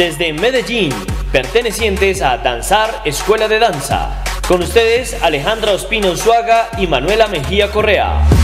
desde Medellín, pertenecientes a Danzar Escuela de Danza. Con ustedes Alejandra Ospino Suaga y Manuela Mejía Correa.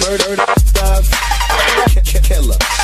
murder, murder, murder, killer.